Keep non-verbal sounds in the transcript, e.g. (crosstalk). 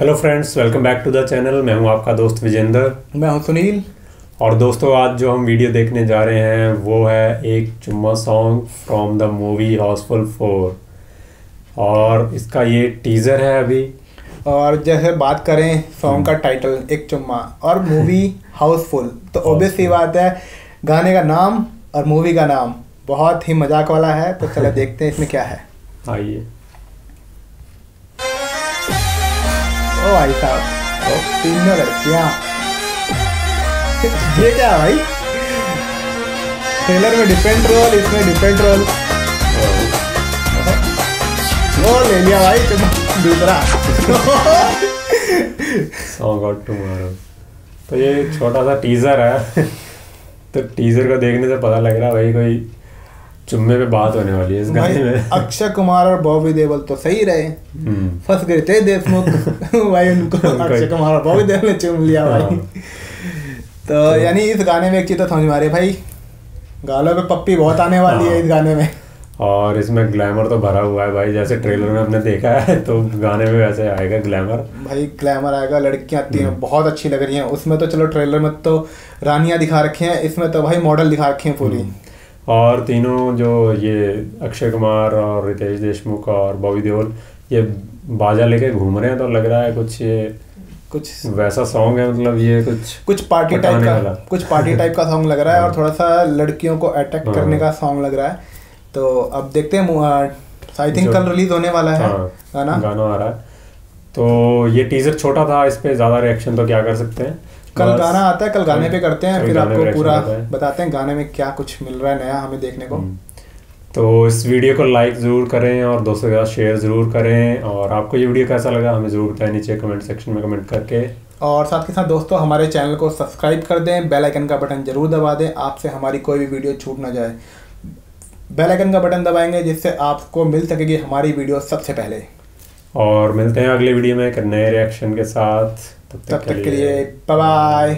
Hello friends welcome back to the channel मैं हूँ आपका दोस्त विजेंद्र। मैं हूँ सुनील। और दोस्तों आज जो हम वीडियो देखने जा रहे हैं वो है Ek Chumma song from the movie Housefull four और इसका ये टीज़र है अभी। और जैसे बात करें सॉन्ग का टाइटल एक चुम्मा। और मूवी हाउसफुल (laughs) तो ऑब्वियस सी बात है गाने का नाम और मूवी का नाम। बहुत ही मज़ाक वाला है तो चलो (laughs) देखते हैं इसमें क्या है। आइए। ओ भाई साहब तीनों लड़कियाँ ये क्या भाई ट्रेलर में डिफरेंट रोल इसमें डिफरेंट रोल वो ले लिया भाई तुम दूसरा सॉन्ग आउट टुमारो तो ये छोटा सा टीज़र है। (laughs) तो टीज़र को देखने से पता लग रहा है भाई कोई चुम्मे पे बात होने वाली है इस गाने में। अक्षय कुमार और बॉबी देवल तो सही रहे। हम्म, फंस गए थे देशमुख (laughs) भाई उनको अक्षय कुमार और बॉबी देवल ने चूम लिया भाई। हाँ। तो यानी इस गाने में एक चीज़ तो समझ में आ रही है भाई गालों पे पप्पी बहुत आने वाली है हाँ। इस गाने में। और इसमें ग्लैमर तो भरा हुआ है भाई जैसे ट्रेलर में हमने देखा है तो गाने में वैसे आएगा ग्लैमर भाई ग्लैमर आएगा लड़कियाँ आती हम्म। हैं बहुत अच्छी लग रही हैं। उसमें तो चलो ट्रेलर में तो रानियाँ दिखा रखी हैं इसमें तो भाई मॉडल दिखा रखी हैं पूरी। हम्म। और तीनों जो ये अक्षय कुमार और रितेश देशमुख और बॉबी देओल ये बाजा लेके घूम रहे हैं तो लग रहा है कुछ ये कुछ वैसा सॉन्ग है मतलब ये कुछ कुछ पार्टी टाइप का कुछ पार्टी टाइप का सॉन्ग लग रहा है और हाँ। थोड़ा सा लड़कियों को अट्रैक्ट हाँ। करने का सॉन्ग लग रहा है। तो अब देखते हैं आई थिंक कल रिलीज़ होने वाला है हाँ, गाना। गाना आ रहा है। तो ये टीजर छोटा था इस पर ज़्यादा रिएक्शन तो क्या कर सकते हैं? कल गाना आता है कल गाने पे करते हैं फिर आपको पूरा बताते हैं गाने में क्या कुछ मिल रहा है नया हमें देखने को। हम्म। तो इस वीडियो को लाइक ज़रूर करें और दोस्तों के साथ शेयर ज़रूर करें। और आपको ये वीडियो कैसा लगा हमें ज़रूर बताएँ नीचे कमेंट सेक्शन में कमेंट करके। और साथ के साथ दोस्तों हमारे चैनल को सब्सक्राइब कर दें बेल आइकन का बटन ज़रूर दबा दें आपसे हमारी कोई भी वीडियो छूट ना जाए। बेल आइकन का बटन दबाएँगे जिससे आपको मिल सकेगी हमारी वीडियो सबसे पहले। और मिलते हैं अगले वीडियो में एक नए रिएक्शन के साथ। तब तक के लिए बाय बाय